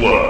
Blood.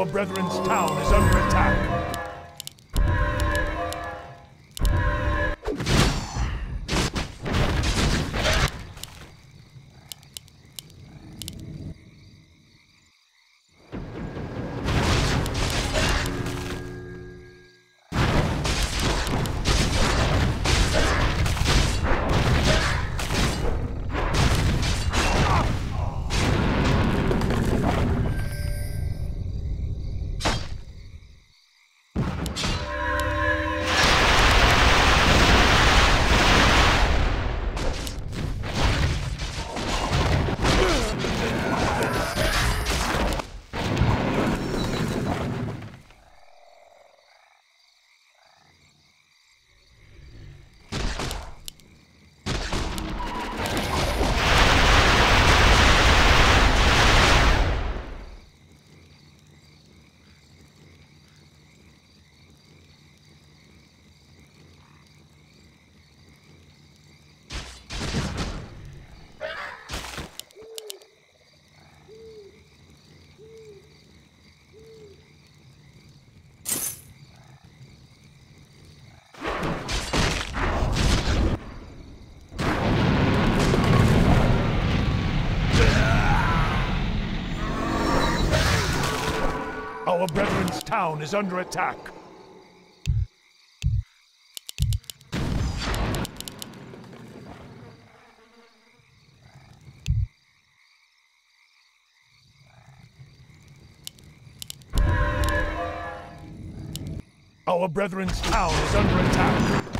Our brethren's town is under Our brethren's town is under attack. Our brethren's town is under attack.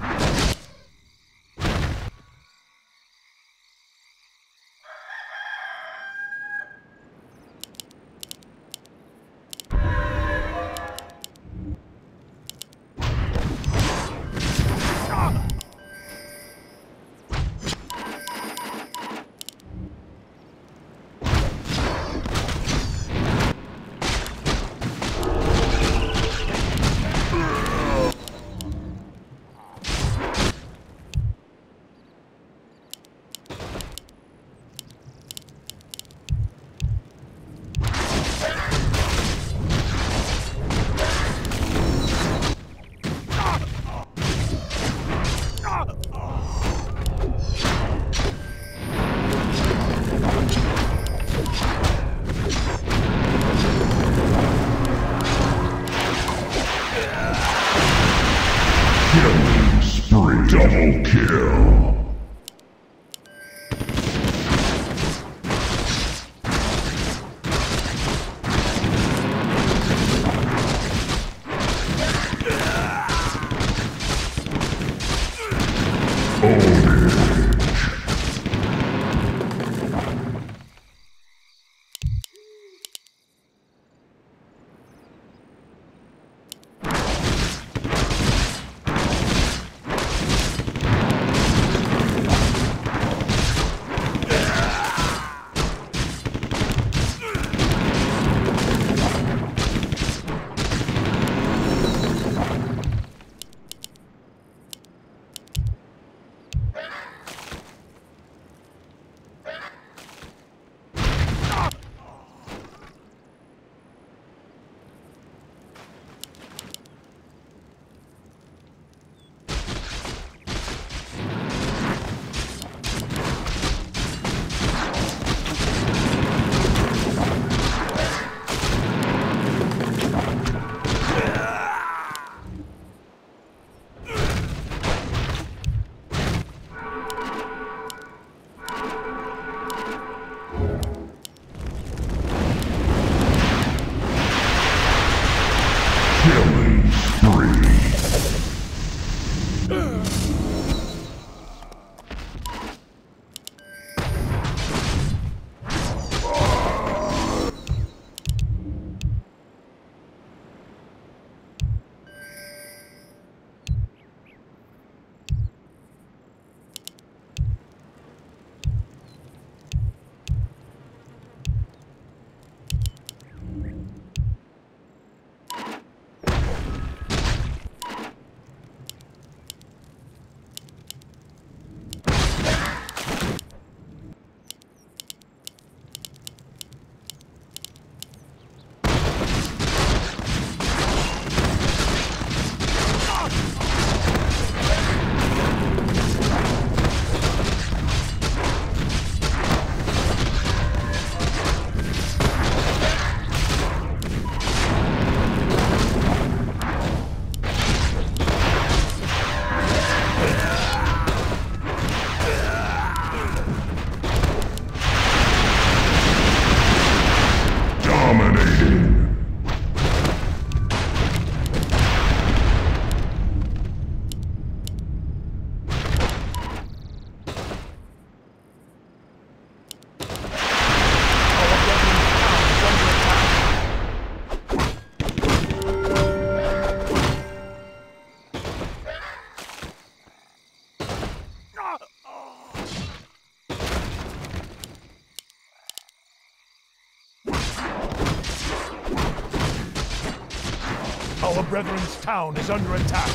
Town is under attack.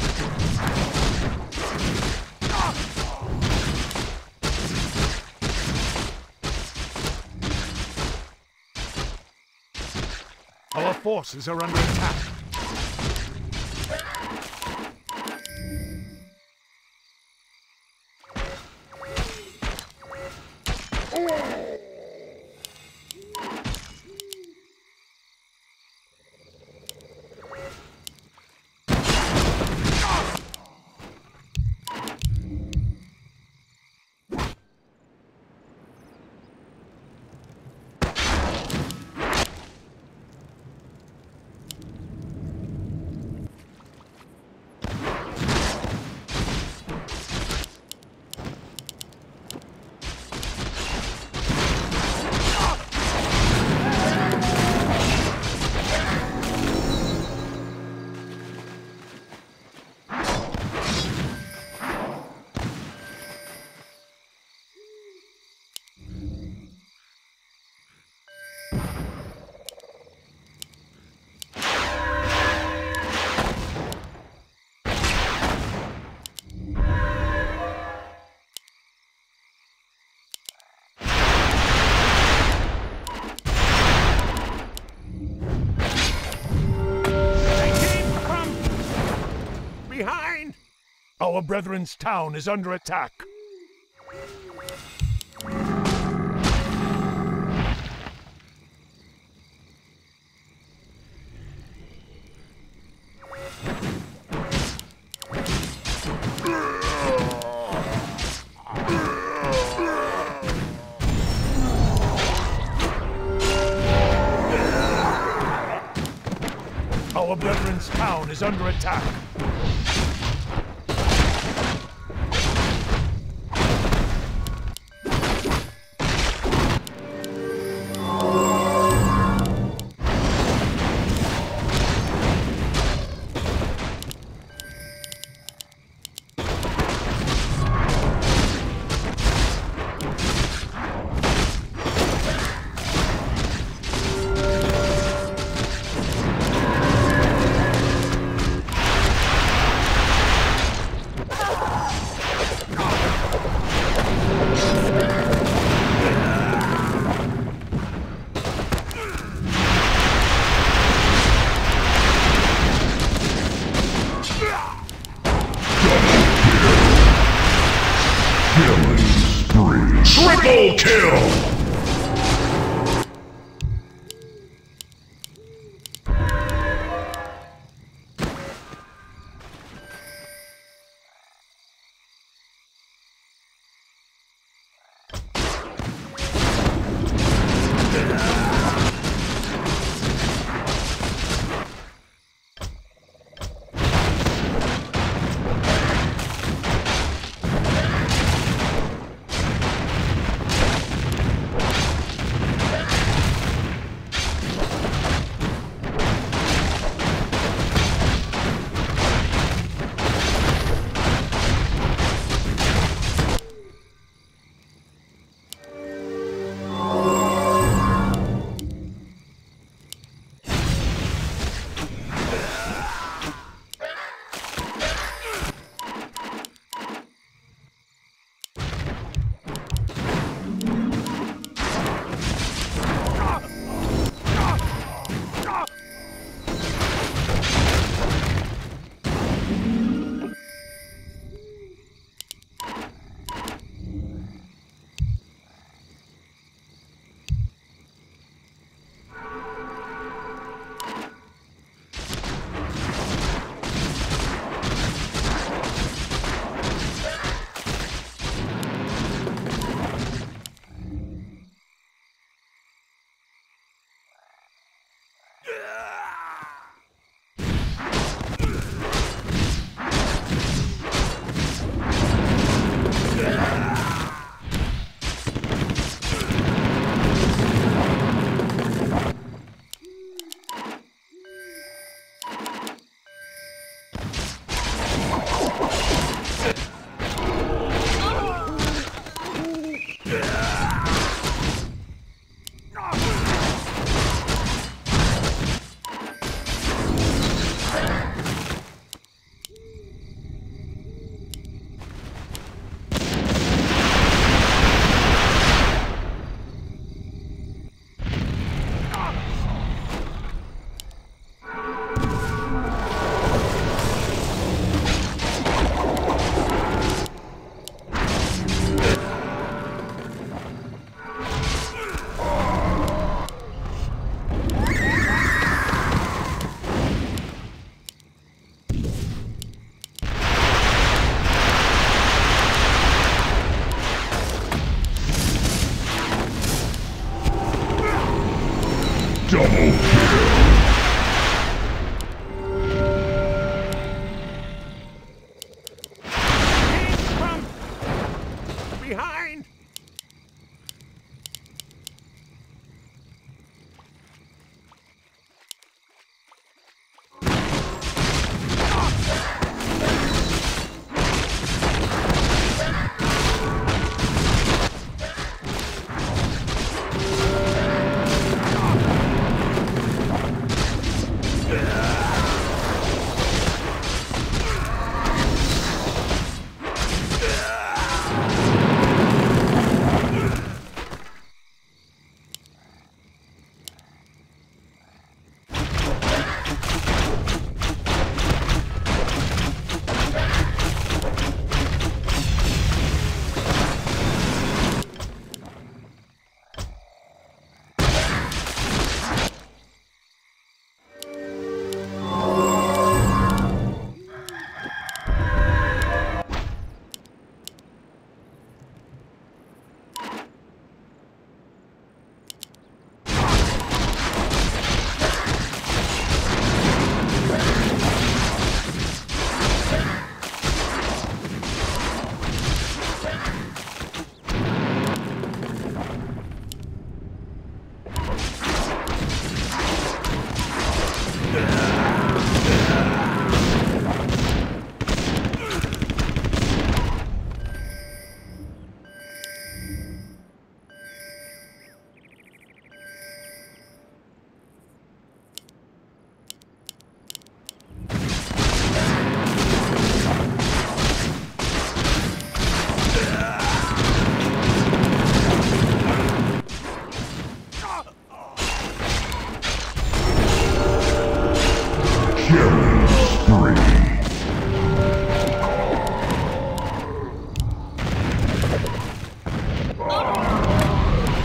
Our forces are under attack. Our brethren's town is under attack. Our brethren's town is under attack.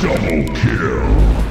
Double kill.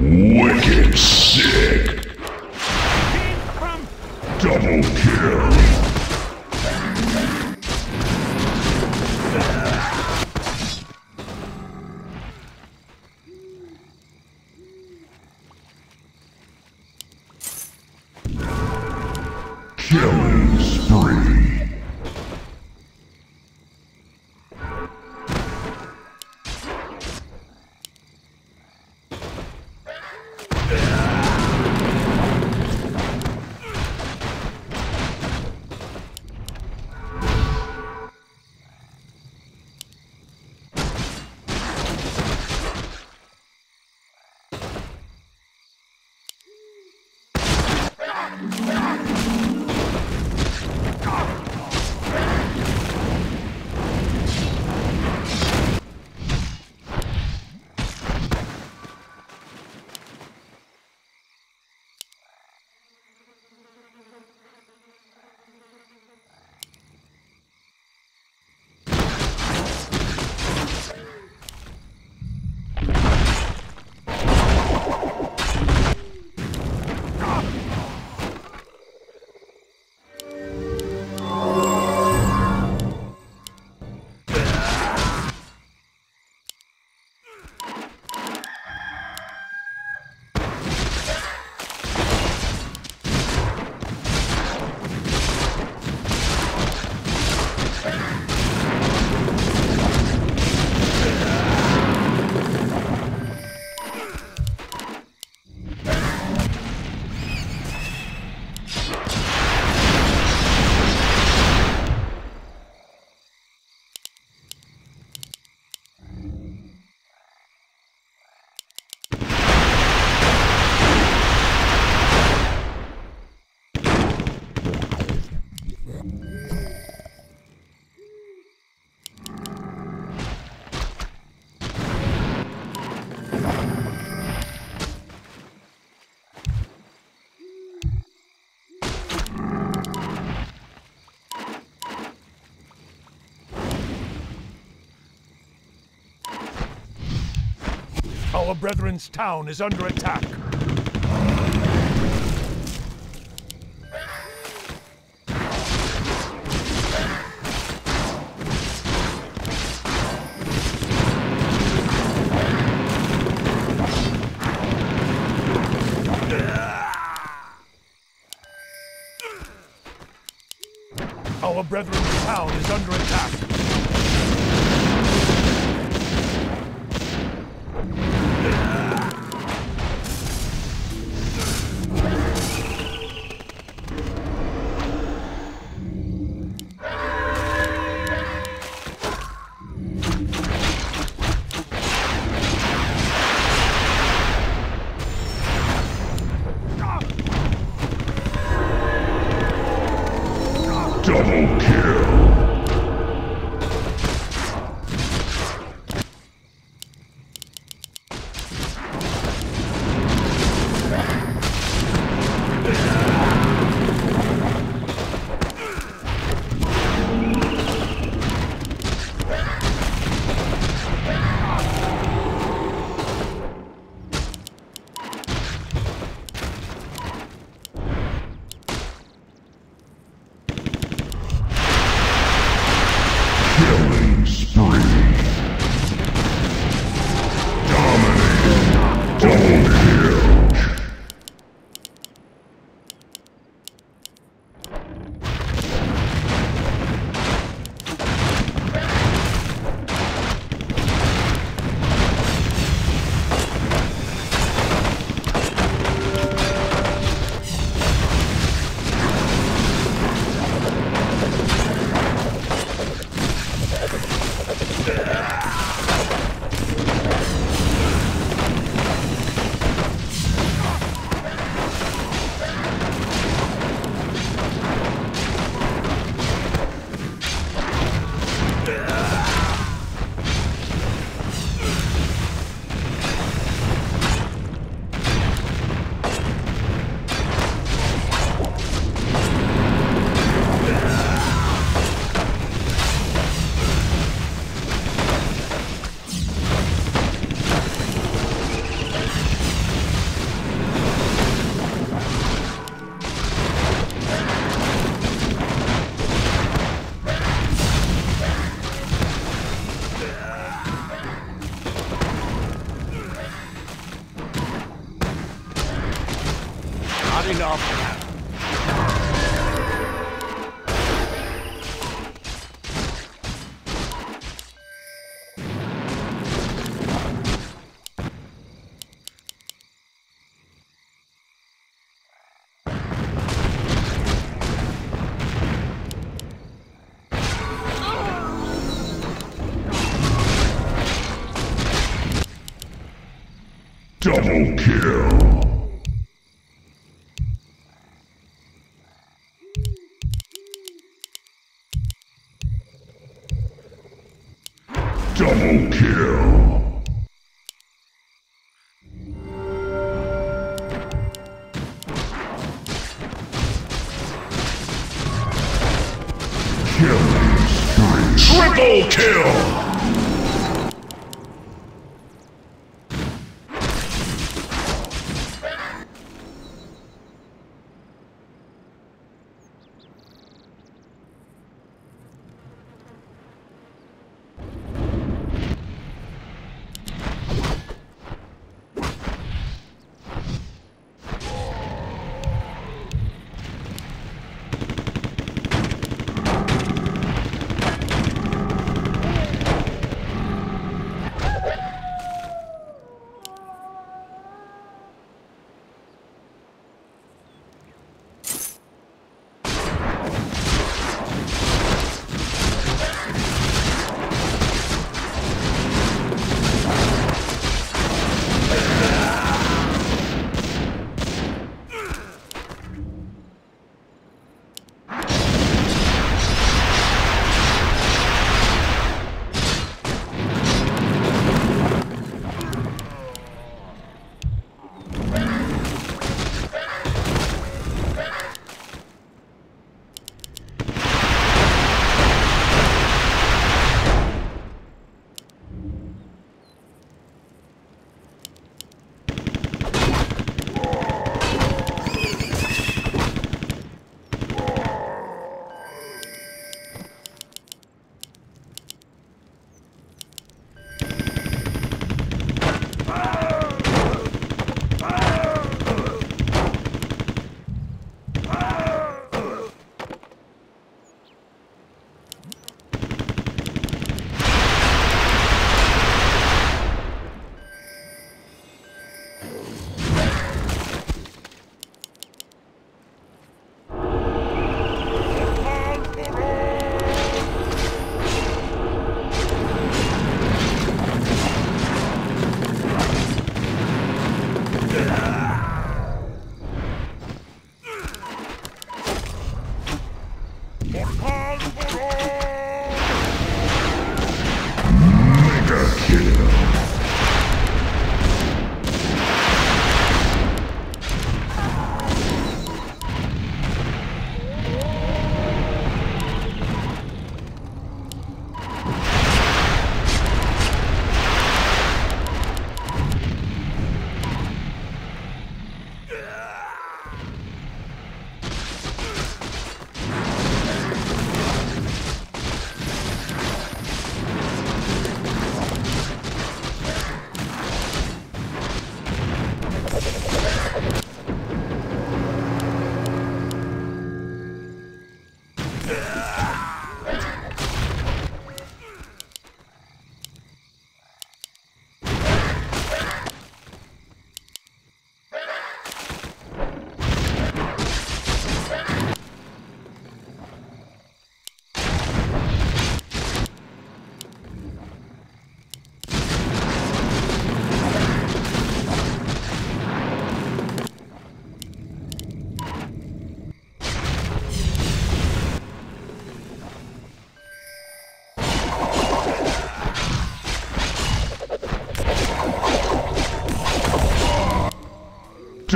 Wait. Brethren's town is under attack. Our brethren's town is under attack. Kill.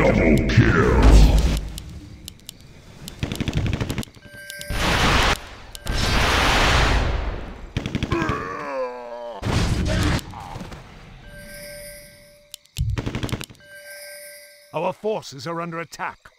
Double kill. Our forces are under attack.